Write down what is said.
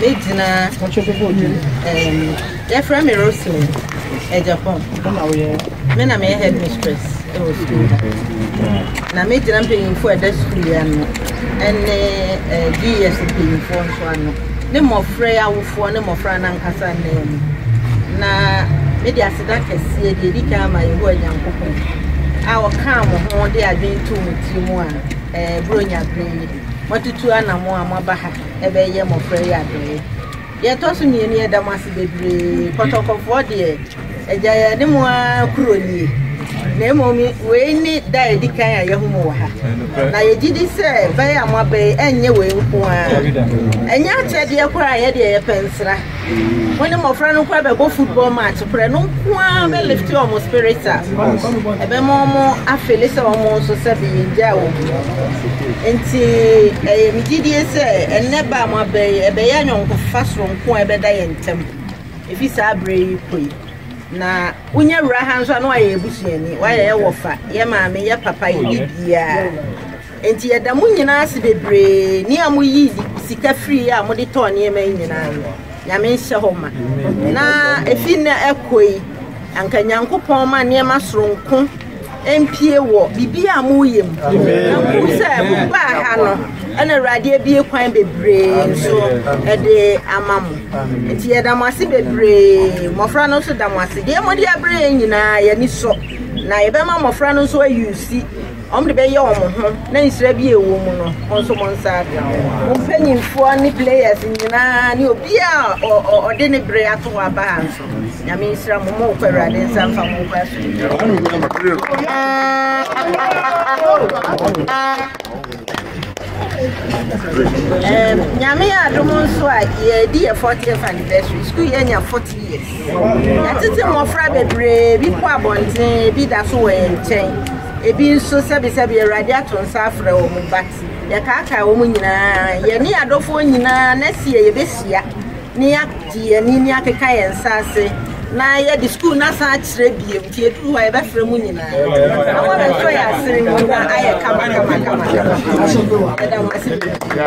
Me gyina yɛfrɛ me Roslyn Agyapong me na meyɛ head mistress wɔ sukuu ha na me gyina mpanyinfoɔ ɛda sukuu yi ano ɛne GES mpanyinfoɔ nso ano ne mmɔfra awofoɔ ne mmɔfra nankasa nan mu na me de aseda kɛseɛ deɛ di kan ama Yehowa Nyankopɔn a ɔkaa mo ho de adwene too mo tiri mu a ɛɛ buro nya bere yi moatutu anamo a moaba ha ɛbɛyɛ mmɔfra yi adɔeɛ. Deɛ ɛtɔ so mmienu, yɛda mo ase bebree. Kɔtɔkɔfoɔ deɛ, agya yɛne mo ara kuro nie. Na mmom wei ne da a ɛdi kan a yɛahu mo wɔ ha. Na yɛgye di sɛ bɛyɛ a moaba yi ɛnyɛ wei nko ara. Ɛnyɛ akyɛdeɛ koraa a yɛdeɛ yɛpɛ nsra. Wo ne mmɔfra no kɔ bɛbɔ football match korɛ no nko ara bɛ lift wɔn spirit a ɛbɛma wɔn afele sɛ wɔn nso sɛ bi yɛgya wɔn nti ɛyɛ me gyidie sɛ ɛnɛ ba a mo abɛ yi ɛbɛyɛ anyɔnkofa soronko a ɛbɛda yɛn ntam efi saa berɛ yi kɔ yi na wonya wura ha nso a na wayɛ yɛ busuani wayɛ yɛ wɔfa yɛ maame yɛ papa yɛ biribiara Enti yɛda mo nyinaa ase bebree ne a mo yii sika firii a mode tɔɔ nneɛma yi nyinaa no. Nyame nhyɛ hɔ ma. Na efi nnɛ ɛkɔ yi, anka Nyankopɔn mma nneɛma soronko mpie wɔ biribi a moyɛ mu. Na mohu sɛ mobaa ha no na Awurade abie kwan bebree nso de ama mo. Enti yɛda mo ase bebree. Mmɔfra no nso da mo ase. Deɛ mode abrɛ yɛn nyinaa, yɛn ani sɔ. Na yɛbɛma mmɔfra no nso ayuusi. Wɔde bɛyɛ wɔn ho na nsira bi a ɛwɔ mu no wɔn nso wɔn nsa aka. Mo mpanyinfoɔ ne players nyinaa ne obiara a ɔde ne bere ato hɔ aba ha nso nyame nsira mo mo kɔ awurade nsa mfa mo nkɔ nyame yɛ adom nso a yɛdi yɛ 40th anniversary school yɛ nya 40 years yɛtete mmɔfra bebree bi kɔ abɔnten bi da so wɔ yɛn nkyɛn Ebi nso, sɛbesɛbe, Awurade ato nsa afrɛ wɔn, but yɛkaakae wɔn nyinaa. Yɛne yɛn adɔfoɔ nyinaa, next year yɛbɛhyia na yɛagye yɛn ani na yɛakeka yɛn nsa ase na yɛde school no asan akyerɛ bio. Nti ɛduru hɔ a, yɛbɛfrɛ mo nyinaa na moabɛsɔ yɛn asene mu na ayɛ kama kama kama kama. Yɛda mo ase bebree.